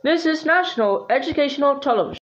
This is National Educational Television.